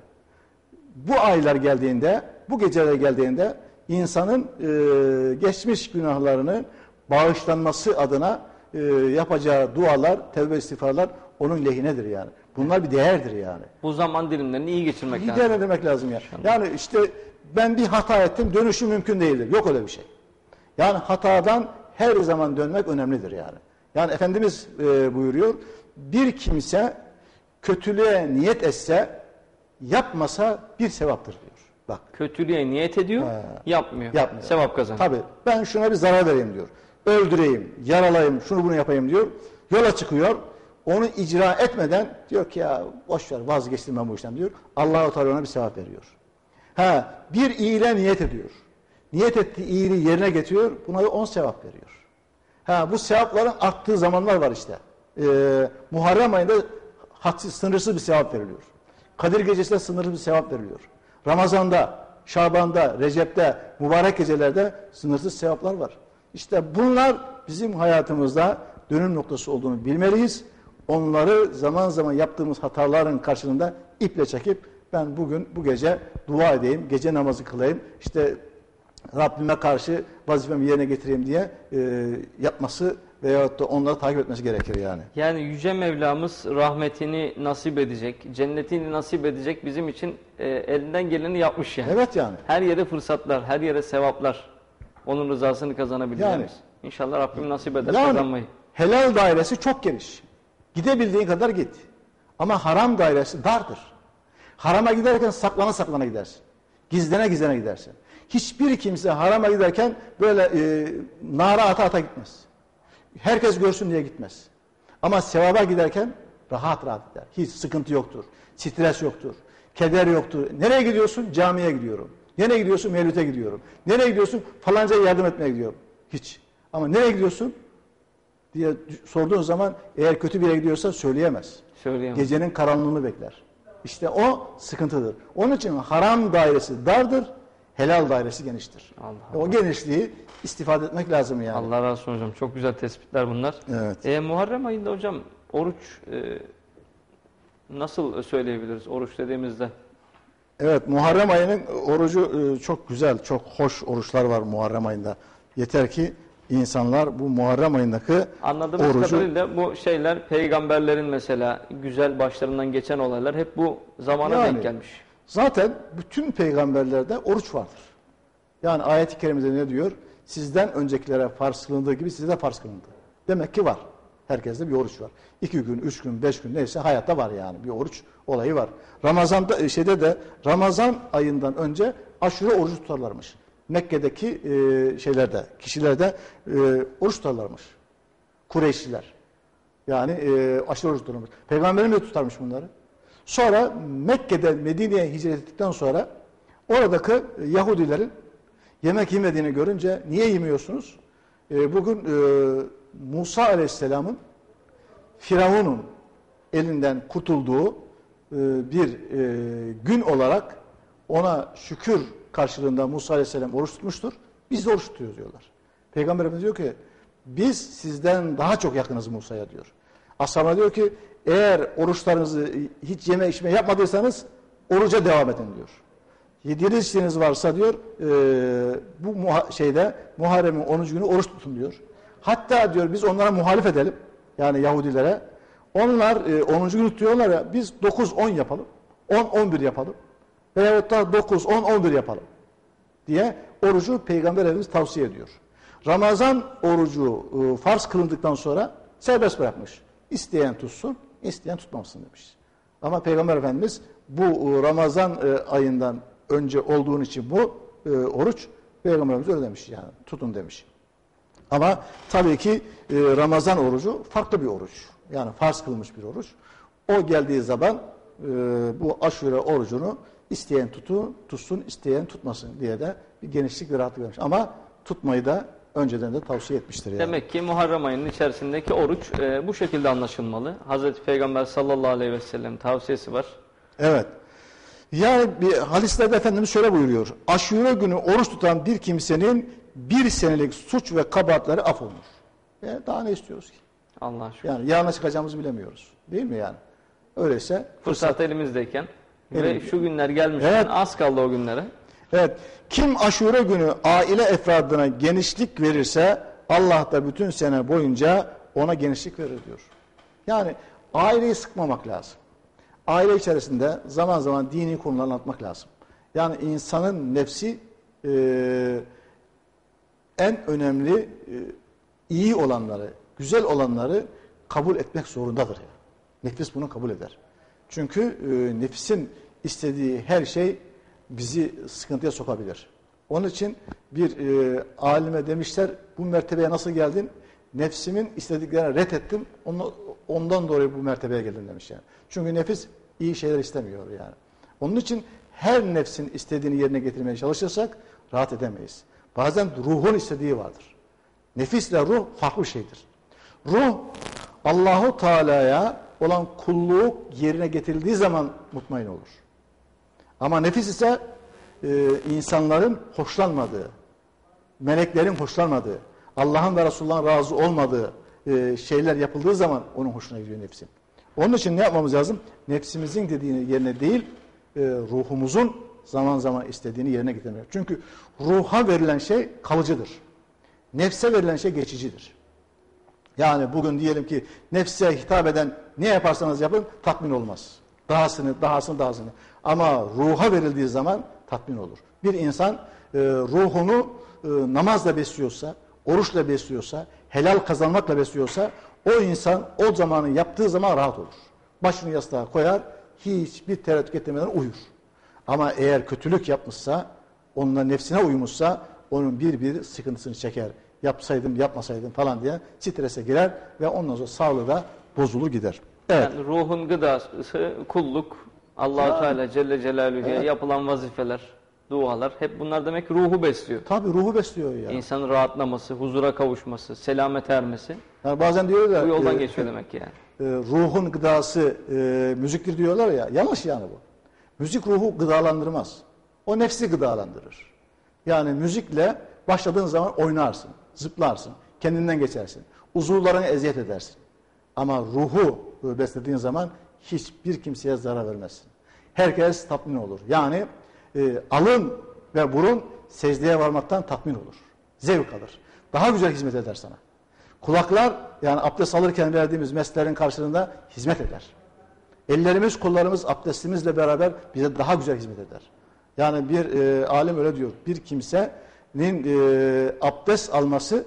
Bu aylar geldiğinde, bu geceler geldiğinde insanın e, geçmiş günahlarını bağışlanması adına e, yapacağı dualar, tevbe istiğfarlar onun lehinedir yani. Bunlar bir değerdir yani. Bu zaman dilimlerini iyi geçirmek İyi lazım. değerlendirmek lazım yani. Yani işte ben bir hata ettim, dönüşü mümkün değildir. Yok öyle bir şey. Yani hatadan her zaman dönmek önemlidir yani. Yani Efendimiz e, buyuruyor, bir kimse kötülüğe niyet etse, yapmasa bir sevaptır diyor. Bak. Kötülüğe niyet ediyor, He. yapmıyor. Yapmıyor. Sevap kazanıyor. Tabii ben şuna bir zarar vereyim diyor. Öldüreyim, yaralayayım, şunu bunu yapayım diyor. Yola çıkıyor. Onu icra etmeden diyor ki ya boş ver vazgeçtim ben bu işten diyor. Allahu Teala ona bir sevap veriyor. Ha bir iyiliğe niyet ediyor. Niyet ettiği iyiliği yerine getiriyor. Buna da on sevap veriyor. Ha bu sevapların arttığı zamanlar var işte. Ee, Muharrem ayında hadsiz, sınırsız bir sevap veriliyor. Kadir gecesinde sınırsız bir sevap veriliyor. Ramazanda, Şaban'da, Recep'te, mübarek gecelerde sınırsız sevaplar var. İşte bunlar bizim hayatımızda dönüm noktası olduğunu bilmeliyiz. Onları zaman zaman yaptığımız hataların karşılığında iple çekip ben bugün bu gece dua edeyim, gece namazı kılayım, işte Rabbime karşı vazifemi yerine getireyim diye e, yapması veyahut da onları takip etmesi gerekir yani. Yani Yüce Mevlamız rahmetini nasip edecek, cennetini nasip edecek bizim için e, elinden geleni yapmış yani. Evet yani. Her yere fırsatlar, her yere sevaplar. Onun rızasını kazanabileceğimiz. Yani. İnşallah Rabbim nasip eder Yani kazanmayı. helal dairesi çok geniş. Gidebildiğin kadar git. Ama haram dairesi dardır. Harama giderken saklana saklana gidersin. Gizlene gizlene gidersin. Hiçbir kimse harama giderken böyle e, nara ata ata gitmez. Herkes görsün diye gitmez. Ama sevaba giderken rahat rahat gider. Hiç sıkıntı yoktur. Stres yoktur. Keder yoktur. Nereye gidiyorsun? Camiye gidiyorum. Nereye gidiyorsun? Mevlüt'e gidiyorum. Nereye gidiyorsun? Falancaya yardım etmeye gidiyorum. Hiç. Ama nereye gidiyorsun? diye sorduğun zaman eğer kötü bir yere gidiyorsa söyleyemez. Söyleyemem. Gecenin karanlığını bekler. İşte o sıkıntıdır. Onun için haram dairesi dardır, helal dairesi geniştir. Allah O genişliği istifade etmek lazım yani. Allah razı olsun hocam. Çok güzel tespitler bunlar. Evet. E, Muharrem ayında hocam oruç e, nasıl söyleyebiliriz oruç dediğimizde? Evet Muharrem ayının orucu e, çok güzel, çok hoş oruçlar var Muharrem ayında. Yeter ki insanlar bu Muharrem ayındaki Anladığımız orucu kadarıyla bu şeyler peygamberlerin mesela güzel başlarından geçen olaylar hep bu zamana Yani. denk gelmiş. Zaten bütün peygamberlerde oruç vardır. Yani ayet-i kerimede ne diyor? Sizden öncekilere farz kılındığı gibi size de farz kılındı. Demek ki var. Herkeste bir oruç var. İki gün, üç gün, beş gün neyse hayatta var yani bir oruç olayı var. Ramazan'da e, şeyde de Ramazan ayından önce aşure orucu tutarlarmış. Mekke'deki e, şeylerde, kişilerde e, oruç tutarlarmış. Kureyşliler. Yani e, aşure oruç tutarlarmış. Peygamberimiz de tutarmış bunları. Sonra Mekke'de Medine'ye hicret ettikten sonra oradaki Yahudilerin yemek yemediğini görünce niye yemiyorsunuz? E, bugün e, Musa Aleyhisselam'ın Firavun'un elinden kurtulduğu e, bir e, gün olarak ona şükür karşılığında Musa Aleyhisselam oruç tutmuştur. Biz de oruç tutuyoruz diyorlar. Peygamberimiz diyor ki biz sizden daha çok yakınız Musa'ya diyor. Ashabına diyor ki eğer oruçlarınızı hiç yeme içme yapmadıysanız oruca devam edin diyor. Yediğiniz içtiğiniz varsa diyor e, bu muha- şeyde Muharrem'in 10. günü oruç tutun diyor. Hatta diyor biz onlara muhalif edelim. Yani Yahudilere. Onlar e, 10. günü tutuyorlar ya biz 9-10 yapalım. 10-11 yapalım. Veyahut da 9-10-11 yapalım. Diye orucu Peygamber Efendimiz tavsiye ediyor. Ramazan orucu e, farz kılındıktan sonra serbest bırakmış. İsteyen tutsun, isteyen tutmamışsın demiş. Ama Peygamber Efendimiz bu e, Ramazan e, ayından önce olduğun için bu e, oruç Peygamberimiz öyle demiş yani tutun demiş. Ama tabii ki Ramazan orucu farklı bir oruç. Yani farz kılmış bir oruç. O geldiği zaman bu aşure orucunu isteyen tutu, tutsun, isteyen tutmasın diye de bir genişlik ve rahatlık vermiş. Ama tutmayı da önceden de tavsiye etmiştir yani. Demek ki Muharrem ayının içerisindeki oruç e, bu şekilde anlaşılmalı. Hazreti Peygamber sallallahu aleyhi ve sellem tavsiyesi var. Evet. Yani bir hadislerde Efendimiz şöyle buyuruyor. Aşure günü oruç tutan bir kimsenin bir senelik suç ve kabahatleri af olunur. E, daha ne istiyoruz ki? Allah şükür. Yani yarına çıkacağımızı bilemiyoruz. Değil mi yani? Öyleyse Fırsat elimizdeyken ve Elimizde. şu günler gelmişken Evet. az kaldı o günlere. Evet. Kim aşure günü aile efradına genişlik verirse Allah da bütün sene boyunca ona genişlik verir diyor. Yani aileyi sıkmamak lazım. Aile içerisinde zaman zaman dini konular anlatmak lazım. Yani insanın nefsi e, en önemli e, iyi olanları, güzel olanları kabul etmek zorundadır. Yani. Nefis bunu kabul eder. Çünkü e, nefsin istediği her şey bizi sıkıntıya sokabilir. Onun için bir e, alime demişler bu mertebeye nasıl geldin? Nefsimin istediklerini ret ettim. Onu, ondan dolayı bu mertebeye geldim demiş yani. Çünkü nefis iyi şeyler istemiyor yani. Onun için her nefsin istediğini yerine getirmeye çalışırsak rahat edemeyiz. Bazen ruhun istediği vardır. Nefisle ruh farklı şeydir. Ruh Allahu Teala'ya olan kulluk yerine getirildiği zaman mutmain olur. Ama nefis ise e, insanların hoşlanmadığı, meleklerin hoşlanmadığı, Allah'ın ve Resulullah'ın razı olmadığı e, şeyler yapıldığı zaman onun hoşuna gidiyor nefsin. Onun için ne yapmamız lazım? Nefsimizin dediğini yerine değil, e, ruhumuzun zaman zaman istediğini yerine getirmek. Çünkü ruha verilen şey kalıcıdır. Nefse verilen şey geçicidir. Yani bugün diyelim ki nefse hitap eden ne yaparsanız yapın tatmin olmaz. Dahasını, dahasını, dahasını. Ama ruha verildiği zaman tatmin olur. Bir insan e, ruhunu e, namazla besliyorsa, oruçla besliyorsa, helal kazanmakla besliyorsa o insan o zamanı yaptığı zaman rahat olur. Başını yastığa koyar, hiçbir tereddüt etmeden uyur. Ama eğer kötülük yapmışsa, onunla nefsine uymuşsa onun bir bir sıkıntısını çeker. Yapsaydım, yapmasaydım falan diye strese girer ve ondan sonra sağlığı da bozulur gider. Evet. Yani ruhun gıdası kulluk, Allahu Yani. Teala Celle Celaluhu'ya Evet. yapılan vazifeler, dualar hep bunlar demek ruhu besliyor. Tabii ruhu besliyor ya. İnsanın rahatlaması, huzura kavuşması, selamete ermesi Yani bazen diyorlar bu yoldan e, geçiyor demek ki yani. e, ruhun gıdası e, müziktir diyorlar ya. Yanlış yani bu. Müzik ruhu gıdalandırmaz. O nefsi gıdalandırır. Yani müzikle başladığın zaman oynarsın, zıplarsın, kendinden geçersin. Uzuvlarını eziyet edersin. Ama ruhu beslediğin zaman hiçbir kimseye zarar vermezsin. Herkes tatmin olur. Yani e, alın ve burun secdeye varmaktan tatmin olur. Zevk alır. Daha güzel hizmet eder sana. Kulaklar yani abdest alırken verdiğimiz meslerin karşılığında hizmet eder. Ellerimiz, kollarımız abdestimizle beraber bize daha güzel hizmet eder. Yani bir e, alim öyle diyor. Bir kimsenin e, abdest alması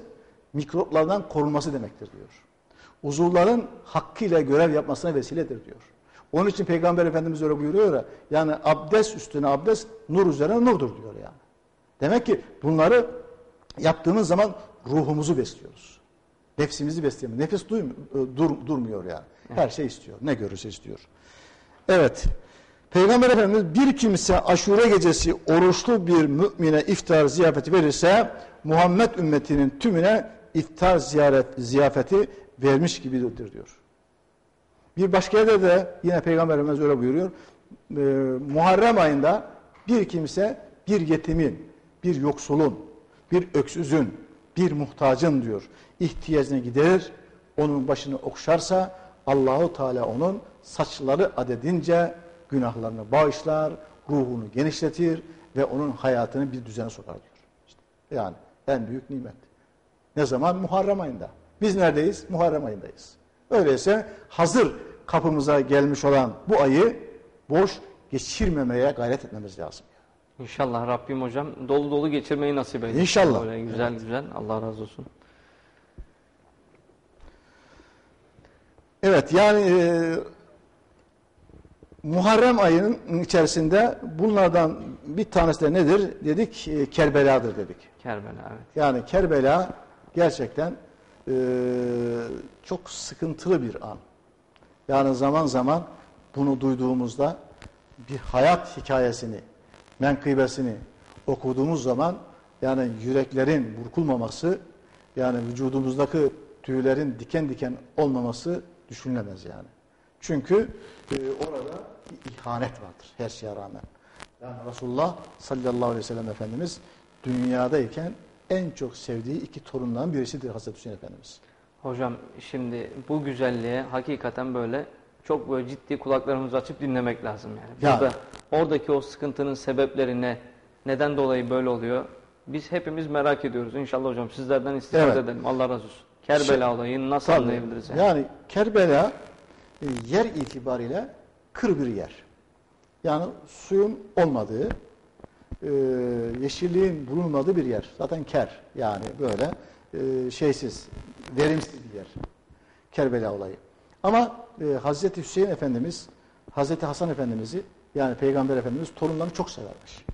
mikroplardan korunması demektir diyor. Uzuvların hakkıyla görev yapmasına vesiledir diyor. Onun için Peygamber Efendimiz öyle buyuruyor ya. Yani abdest üstüne abdest, nur üzerine nurdur diyor yani. Demek ki bunları yaptığımız zaman ruhumuzu besliyoruz. Nefsimizi besleyemiyor. Nefis dur, durmuyor yani. Her şey istiyor. Ne görürse istiyor. Evet. Peygamber Efendimiz bir kimse aşure gecesi oruçlu bir mümine iftar ziyafeti verirse Muhammed ümmetinin tümüne iftar ziyaret, ziyafeti vermiş gibidir diyor. Bir başka yerde de yine Peygamber Efendimiz öyle buyuruyor. E, Muharrem ayında bir kimse bir yetimin, bir yoksulun, bir öksüzün, bir muhtacın diyor ihtiyacını giderir, onun başını okşarsa Allahu Teala onun saçları adedince günahlarını bağışlar, ruhunu genişletir ve onun hayatını bir düzene sokar diyor. İşte yani en büyük nimet. Ne zaman? Muharrem ayında. Biz neredeyiz? Muharrem ayındayız. Öyleyse hazır kapımıza gelmiş olan bu ayı boş geçirmemeye gayret etmemiz lazım. İnşallah Rabbim hocam dolu dolu geçirmeyi nasip eylesin. İnşallah. Böyle güzel güzel. Allah razı olsun. Evet yani e, Muharrem ayının içerisinde bunlardan bir tanesi de nedir? Dedik e, Kerbela'dır dedik. Kerbela evet. Yani Kerbela gerçekten e, çok sıkıntılı bir an. Yani zaman zaman bunu duyduğumuzda bir hayat hikayesini, menkıbesini okuduğumuz zaman yani yüreklerin burkulmaması, yani vücudumuzdaki tüylerin diken diken olmaması düşünülemez yani. Çünkü e, orada bir ihanet vardır her şeye rağmen. Yani Resulullah sallallahu aleyhi ve sellem Efendimiz dünyadayken en çok sevdiği iki torundan birisidir Hazreti Hüseyin Efendimiz. Hocam şimdi bu güzelliğe hakikaten böyle çok böyle ciddi kulaklarımızı açıp dinlemek lazım yani. Yani. Burada oradaki o sıkıntının sebepleri ne? Neden dolayı böyle oluyor? Biz hepimiz merak ediyoruz. İnşallah hocam sizlerden istifade Evet. edelim. Allah razı olsun. Kerbela Şey- olayını nasıl Tabii. anlayabiliriz yani? Yani Kerbela e, yer itibariyle kır bir yer. Yani suyun olmadığı, e, yeşilliğin bulunmadığı bir yer. Zaten ker yani böyle e, şeysiz, verimsiz bir yer. Kerbela olayı. Ama e, Hazreti Hüseyin Efendimiz, Hazreti Hasan Efendimiz'i yani Peygamber Efendimiz torunlarını çok severmiş.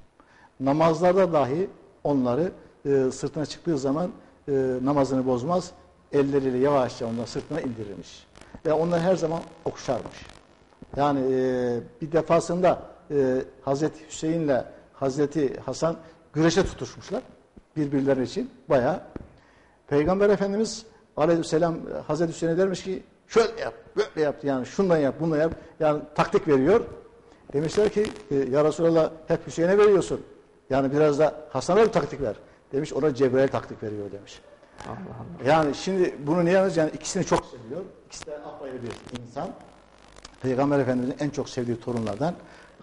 Namazlarda dahi onları e, sırtına çıktığı zaman e, namazını bozmaz, elleriyle yavaşça onları sırtına indirirmiş. Ve onları her zaman okşarmış. Yani e, bir defasında e, Hazreti Hüseyin'le Hazreti Hasan güreşe tutuşmuşlar birbirleri için bayağı. Peygamber Efendimiz Aleyhisselam Hazreti Hüseyin'e dermiş ki şöyle yap, böyle yap yani şundan yap, bundan yap. Yani taktik veriyor. Demişler ki e, ya Resulallah hep Hüseyin'e veriyorsun. Yani biraz da Hasan'a bir taktik ver. Demiş ona Cebrail taktik veriyor demiş. Allah Allah. Yani şimdi bunu niye yapıyoruz? Yani ikisini çok seviyor. İkisi de apayrı bir insan. Peygamber Efendimiz'in en çok sevdiği torunlardan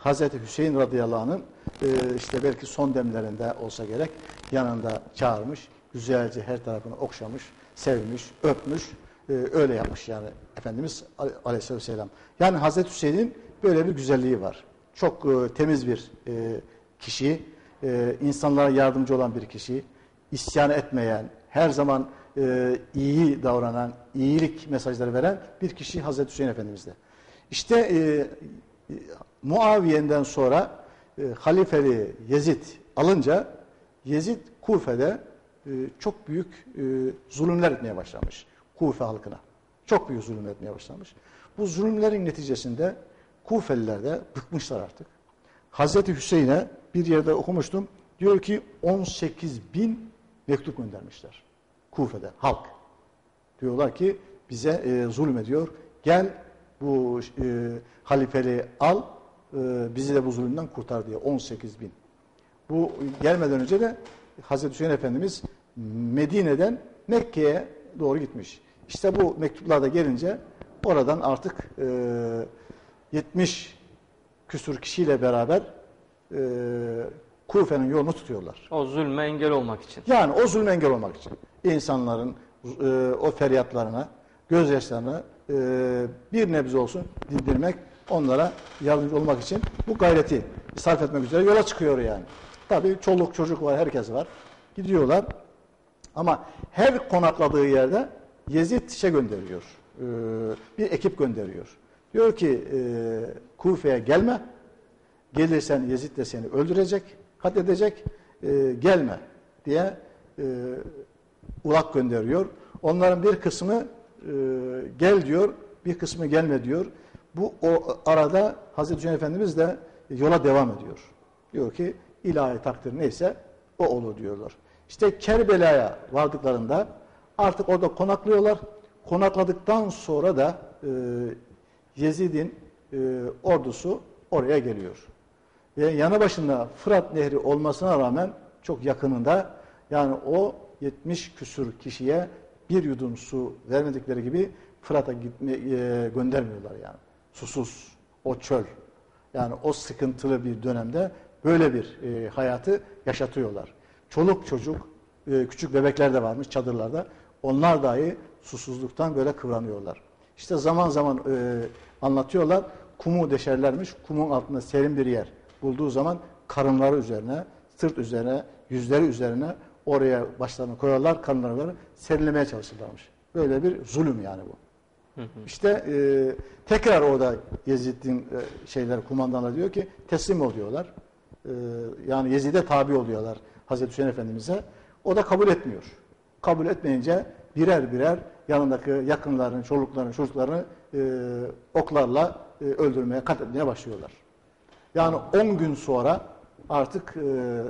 Hazreti Hüseyin radıyallahu anh'ın e, işte belki son demlerinde olsa gerek yanında çağırmış. Güzelce her tarafını okşamış, sevmiş, öpmüş. e, öyle yapmış yani Efendimiz aleyhisselatü vesselam. Yani Hazreti Hüseyin'in böyle bir güzelliği var. Çok e, temiz bir e, kişi, e, insanlara yardımcı olan bir kişi, isyan etmeyen, her zaman e, iyi davranan, iyilik mesajları veren bir kişi Hazreti Hüseyin Efendimiz'de. İşte e, Muaviye'den sonra e, halifeli Yezid alınca Yezid Kufe'de e, çok büyük e, zulümler etmeye başlamış. Kufe halkına. Çok büyük zulüm etmeye başlamış. Bu zulümlerin neticesinde Kufeliler de bıkmışlar artık. Hazreti Hüseyin'e bir yerde okumuştum. Diyor ki 18 bin mektup göndermişler. Kufe'de halk. Diyorlar ki bize e, zulmediyor. Gel bu e, halifeli al e, bizi de bu zulümden kurtar diye 18 bin. Bu gelmeden önce de Hazreti Hüseyin Efendimiz Medine'den Mekke'ye doğru gitmiş. İşte bu mektuplar da gelince oradan artık e, 70 küsur kişiyle beraber e, Kufe'nin yolunu tutuyorlar. O zulme engel olmak için. Yani o zulme engel olmak için. insanların e, o feryatlarına, gözyaşlarına e, bir nebze olsun dindirmek, onlara yardımcı olmak için bu gayreti sarf etmek üzere yola çıkıyor yani. Tabii çoluk çocuk var, herkes var. Gidiyorlar. Ama her konakladığı yerde Yezid şey gönderiyor. e, bir ekip gönderiyor. Diyor ki e, Kufe'ye gelme. Gelirsen Yezid de seni öldürecek, katledecek. E, gelme diye e, ulak gönderiyor. Onların bir kısmı gel diyor, bir kısmı gelme diyor. Bu o arada Hazreti Hüseyin Efendimiz de yola devam ediyor. Diyor ki ilahi takdir neyse o olur diyorlar. İşte Kerbela'ya vardıklarında artık orada konaklıyorlar. Konakladıktan sonra da e, Yezid'in e, ordusu oraya geliyor. Ve yanı başında Fırat Nehri olmasına rağmen çok yakınında yani o 70 küsür kişiye bir yudum su vermedikleri gibi Fırat'a gitme, e, göndermiyorlar yani. Susuz, o çöl. Yani o sıkıntılı bir dönemde böyle bir e, hayatı yaşatıyorlar. Çoluk çocuk, e, küçük bebekler de varmış çadırlarda. Onlar dahi susuzluktan böyle kıvranıyorlar. İşte zaman zaman e, anlatıyorlar. Kumu deşerlermiş. Kumun altında serin bir yer bulduğu zaman karınları üzerine, sırt üzerine, yüzleri üzerine oraya başlarını koyarlar, karınlarını serinlemeye çalışırlarmış. Böyle bir zulüm yani bu. İşte e, tekrar orada Yezid'in e, şeyler kumandanlar diyor ki teslim oluyorlar. E, yani Yezid'e tabi oluyorlar Hazreti Hüseyin Efendimiz'e. O da kabul etmiyor. Kabul etmeyince birer birer yanındaki yakınlarını, çoluklarını, çocuklarını e, oklarla e, öldürmeye, katletmeye başlıyorlar. Yani 10 gün sonra artık e,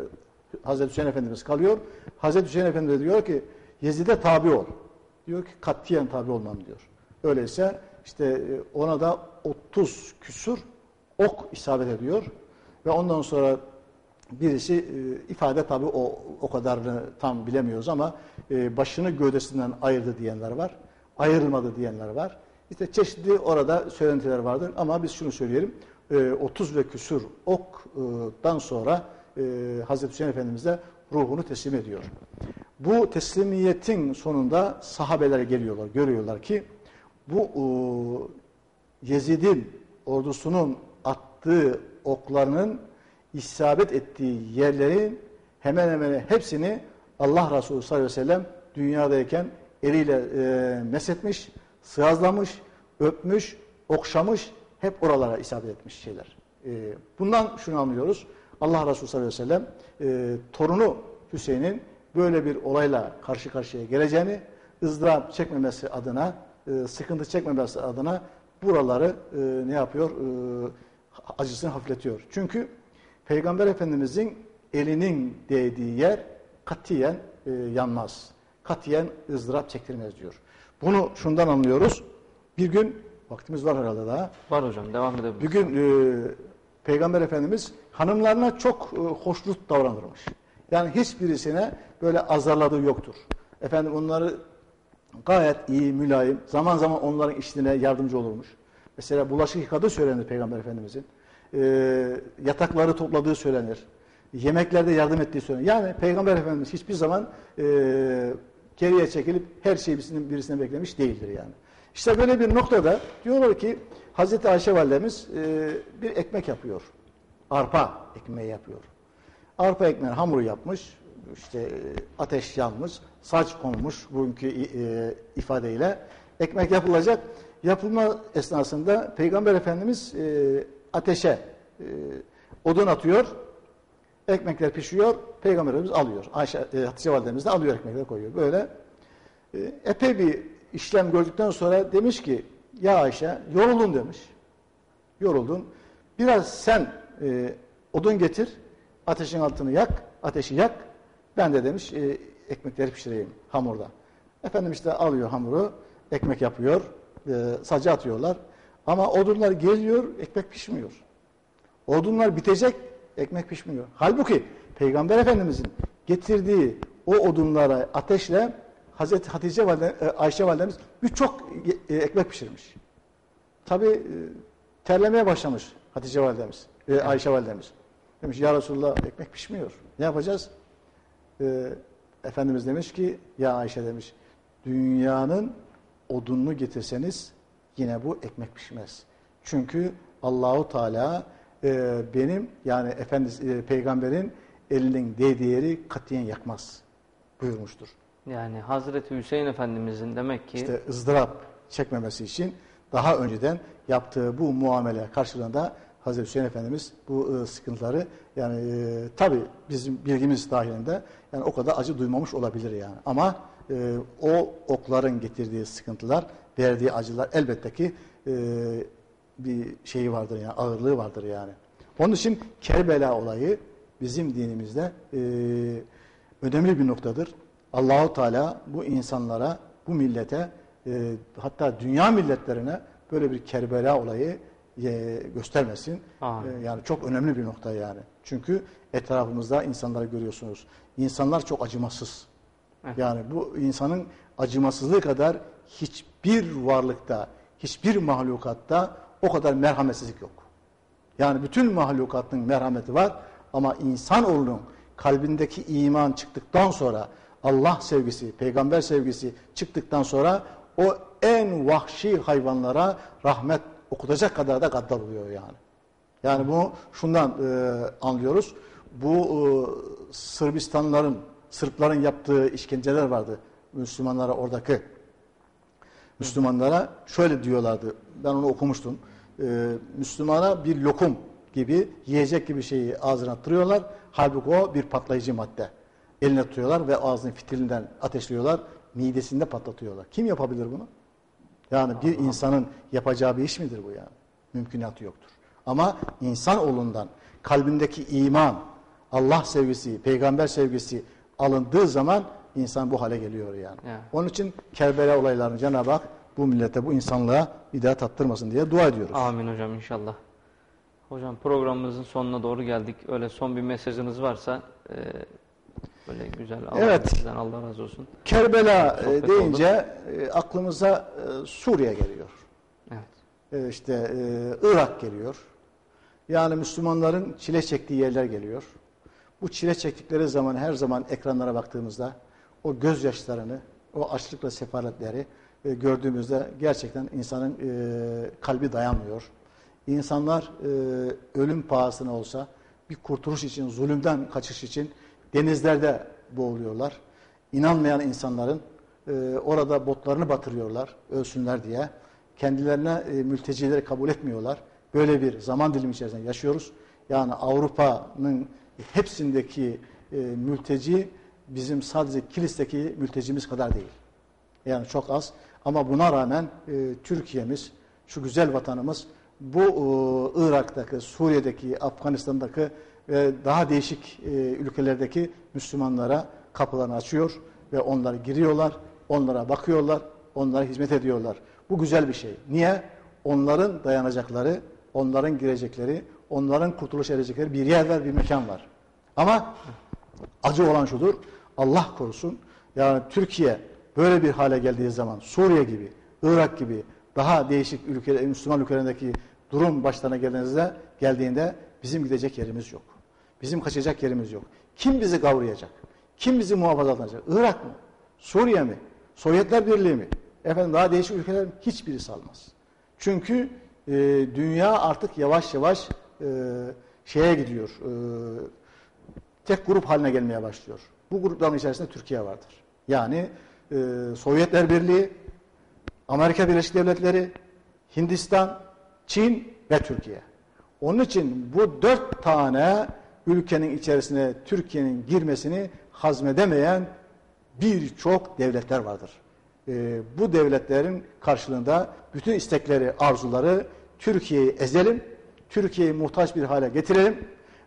Hazreti Hüseyin Efendimiz kalıyor. Hazreti Hüseyin Efendimiz diyor ki Yezid'e tabi ol. Diyor ki katiyen tabi olmam diyor. Öyleyse işte e, ona da 30 küsur ok isabet ediyor. Ve ondan sonra birisi e, ifade tabi o, o kadarını tam bilemiyoruz ama e, başını gövdesinden ayırdı diyenler var. Ayrılmadı diyenler var. İşte çeşitli orada söylentiler vardır ama biz şunu söyleyelim. E, 30 ve küsur oktan sonra e, Hazreti Hüseyin Efendimiz de ruhunu teslim ediyor. Bu teslimiyetin sonunda sahabeler geliyorlar, görüyorlar ki bu e, Yezid'in ordusunun attığı oklarının isabet ettiği yerlerin hemen hemen hepsini Allah Resulü sallallahu aleyhi ve sellem dünyadayken eliyle e, mesetmiş, sığazlamış, öpmüş, okşamış, hep oralara isabet etmiş şeyler. E, bundan şunu anlıyoruz. Allah Resulü sallallahu aleyhi ve sellem e, torunu Hüseyin'in böyle bir olayla karşı karşıya geleceğini, ızdırap çekmemesi adına, e, sıkıntı çekmemesi adına buraları e, ne yapıyor? E, acısını hafifletiyor. Çünkü Peygamber Efendimizin elinin değdiği yer katiyen e, yanmaz. Katiyen ızdırap çektirmez diyor. Bunu şundan anlıyoruz. Bir gün, vaktimiz var herhalde daha. Var hocam devam Bir edebiliriz. gün e, Peygamber Efendimiz hanımlarına çok e, hoşnut davranırmış. Yani hiçbirisine böyle azarladığı yoktur. Efendim onları gayet iyi, mülayim, zaman zaman onların işine yardımcı olurmuş. Mesela bulaşık yıkadığı söylenir Peygamber Efendimizin. E, yatakları topladığı söylenir. Yemeklerde yardım ettiği söylenir. Yani Peygamber Efendimiz hiçbir zaman e, geriye çekilip her şeyi birisinin, birisine beklemiş değildir yani. İşte böyle bir noktada diyorlar ki Hazreti Ayşe validemiz e, bir ekmek yapıyor. Arpa ekmeği yapıyor. Arpa ekmeği hamuru yapmış. işte e, ateş yanmış, saç konmuş bugünkü e, ifadeyle. Ekmek yapılacak. Yapılma esnasında Peygamber Efendimiz e, ateşe e, odun atıyor. Ekmekler pişiyor. Peygamber Efendimiz alıyor. Ayşe, e, Hatice validemiz de alıyor ekmekleri koyuyor. Böyle e, epey bir işlem gördükten sonra demiş ki ya Ayşe yoruldun demiş. Yoruldun. Biraz sen e, odun getir. Ateşin altını yak. Ateşi yak. Ben de demiş e, ekmekleri pişireyim hamurda. Efendimiz de alıyor hamuru. Ekmek yapıyor. E, sacı atıyorlar. Ama odunlar geliyor. Ekmek pişmiyor. Odunlar bitecek. Ekmek pişmiyor. Halbuki Peygamber Efendimizin getirdiği o odunlara ateşle Hazreti Hatice valide, e, Ayşe validemiz birçok e, ekmek pişirmiş. Tabi terlemeye başlamış Hatice validemiz. e, Ayşe validemiz. Demiş ya Resulullah ekmek pişmiyor. Ne yapacağız? E, Efendimiz demiş ki ya Ayşe demiş dünyanın odununu getirseniz yine bu ekmek pişmez. Çünkü Allahu Teala e, benim yani Efendimiz e, peygamberin elinin değdiği yeri katiyen yakmaz buyurmuştur. Yani Hazreti Hüseyin Efendimizin demek ki İşte ızdırap çekmemesi için daha önceden yaptığı bu muamele karşılığında Hazreti Hüseyin Efendimiz bu e, sıkıntıları yani e, tabi bizim bilgimiz dahilinde yani o kadar acı duymamış olabilir yani. Ama e, o okların getirdiği sıkıntılar, verdiği acılar elbette ki e, bir şeyi vardır yani ağırlığı vardır yani. Onun için Kerbela olayı bizim dinimizde e, önemli bir noktadır. Allahu Teala bu insanlara, bu millete e, hatta dünya milletlerine böyle bir Kerbela olayı e, göstermesin. E, yani çok önemli bir nokta yani. Çünkü etrafımızda insanları görüyorsunuz. İnsanlar çok acımasız. Evet. Yani bu insanın acımasızlığı kadar hiçbir varlıkta, hiçbir mahlukatta o kadar merhametsizlik yok. Yani bütün mahlukatın merhameti var ama insanoğlunun kalbindeki iman çıktıktan sonra Allah sevgisi, peygamber sevgisi çıktıktan sonra o en vahşi hayvanlara rahmet okutacak kadar da gaddar oluyor yani. Yani bunu şundan e, anlıyoruz. Bu e, Sırbistanların, Sırpların yaptığı işkenceler vardı Müslümanlara oradaki. Müslümanlara şöyle diyorlardı. Ben onu okumuştum. E, Müslümana bir lokum gibi, yiyecek gibi şeyi ağzına attırıyorlar. Halbuki o bir patlayıcı madde. Eline tutuyorlar ve ağzını fitilinden ateşliyorlar. Midesinde patlatıyorlar. Kim yapabilir bunu? Yani bir insanın yapacağı bir iş midir bu yani? Mümkünatı yoktur. Ama insanoğlundan kalbindeki iman, Allah sevgisi, peygamber sevgisi alındığı zaman insan bu hale geliyor yani. Evet. Onun için Kerbela olaylarını Cenab-ı Hak bu millete, bu insanlığa bir daha tattırmasın diye dua ediyoruz. Amin hocam inşallah. Hocam programımızın sonuna doğru geldik. Öyle son bir mesajınız varsa e, böyle güzel Allah Evet. sizden Allah razı olsun. Kerbela e, Sohbet deyince e, aklımıza e, Suriye geliyor. Evet. E, işte e, Irak geliyor. Yani Müslümanların çile çektiği yerler geliyor. Bu çile çektikleri zaman her zaman ekranlara baktığımızda o gözyaşlarını, o açlıkla sefaletleri e, gördüğümüzde gerçekten insanın e, kalbi dayanmıyor. İnsanlar e, ölüm pahasına olsa bir kurtuluş için, zulümden kaçış için denizlerde boğuluyorlar. İnanmayan insanların e, orada botlarını batırıyorlar ölsünler diye. Kendilerine e, mültecileri kabul etmiyorlar. Böyle bir zaman dilimi içerisinde yaşıyoruz. Yani Avrupa'nın hepsindeki e, mülteci bizim sadece Kilis'teki mültecimiz kadar değil. Yani çok az. Ama buna rağmen e, Türkiye'miz, şu güzel vatanımız bu e, Irak'taki, Suriye'deki, Afganistan'daki ve daha değişik e, ülkelerdeki Müslümanlara kapılarını açıyor ve onlara giriyorlar, onlara bakıyorlar, onlara hizmet ediyorlar. Bu güzel bir şey. Niye? Onların dayanacakları, onların girecekleri, onların kurtuluş erecekleri bir yer var, bir mekan var. Ama acı olan şudur, Allah korusun. Yani Türkiye böyle bir hale geldiği zaman Suriye gibi, Irak gibi daha değişik ülke, Müslüman ülkelerindeki durum başlarına geldiğinizde, geldiğinde bizim gidecek yerimiz yok. Bizim kaçacak yerimiz yok. Kim bizi kavrayacak? Kim bizi muhafaza edecek? Irak mı? Suriye mi? Sovyetler Birliği mi? Efendim daha değişik ülkeler mi? Hiçbirisi almaz. Çünkü e, dünya artık yavaş yavaş e, şeye gidiyor. E, tek grup haline gelmeye başlıyor. Bu grupların içerisinde Türkiye vardır. Yani e, Sovyetler Birliği, Amerika Birleşik Devletleri, Hindistan, Çin ve Türkiye. Onun için bu dört tane ülkenin içerisine Türkiye'nin girmesini hazmedemeyen birçok devletler vardır. E, bu devletlerin karşılığında bütün istekleri, arzuları Türkiye'yi ezelim, Türkiye'yi muhtaç bir hale getirelim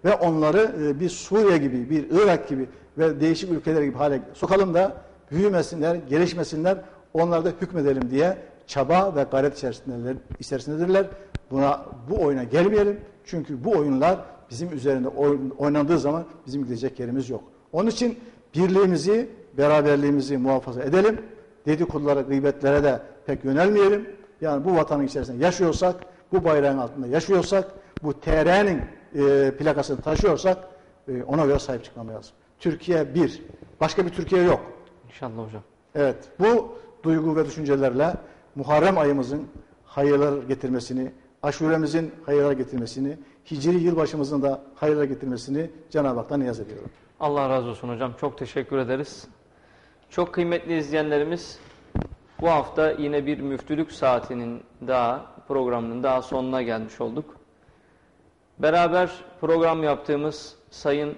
ve onları e, bir Suriye gibi, bir Irak gibi ve değişik ülkeler gibi hale sokalım da büyümesinler, gelişmesinler, onlara da hükmedelim diye çaba ve gayret içerisindedirler. Buna bu oyuna gelmeyelim. Çünkü bu oyunlar bizim üzerinde oyn- oynandığı zaman bizim gidecek yerimiz yok. Onun için birliğimizi, beraberliğimizi muhafaza edelim. Dedikodulara, gıybetlere de pek yönelmeyelim. Yani bu vatanın içerisinde yaşıyorsak, bu bayrağın altında yaşıyorsak, bu TR'nin e, plakasını taşıyorsak e, ona göre sahip çıkmamız lazım. Türkiye bir. Başka bir Türkiye yok. İnşallah hocam. Evet. Bu duygu ve düşüncelerle Muharrem ayımızın hayırlar getirmesini, aşuremizin hayırlar getirmesini, Hicri yılbaşımızın da hayırlar getirmesini Cenab-ı Hak'tan niyaz ediyorum. Allah razı olsun hocam. Çok teşekkür ederiz. Çok kıymetli izleyenlerimiz bu hafta yine bir müftülük saatinin daha programının daha sonuna gelmiş olduk. Beraber program yaptığımız Sayın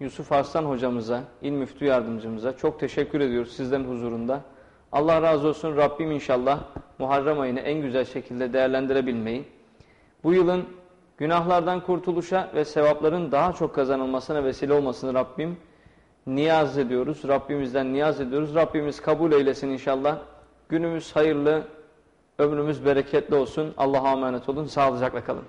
Yusuf Arslan hocamıza, il müftü yardımcımıza çok teşekkür ediyoruz sizlerin huzurunda. Allah razı olsun Rabbim inşallah Muharrem ayını en güzel şekilde değerlendirebilmeyi, bu yılın günahlardan kurtuluşa ve sevapların daha çok kazanılmasına vesile olmasını Rabbim niyaz ediyoruz. Rabbimizden niyaz ediyoruz. Rabbimiz kabul eylesin inşallah. Günümüz hayırlı, ömrümüz bereketli olsun. Allah'a emanet olun. Sağlıcakla kalın.